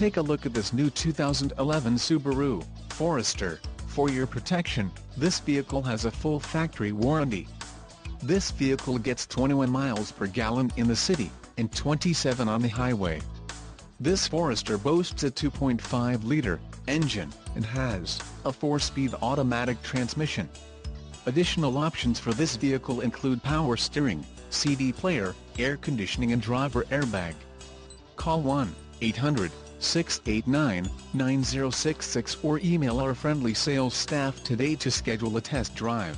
take a look at this new 2011 Subaru Forester. For your protection, this vehicle has a full factory warranty. This vehicle gets 21 miles per gallon in the city, and 27 on the highway. This Forester boasts a 2.5-liter engine, and has a 4-speed automatic transmission. Additional options for this vehicle include power steering, CD player, air conditioning and driver airbag. Call 1-800-689-9066 or email our friendly sales staff today to schedule a test drive.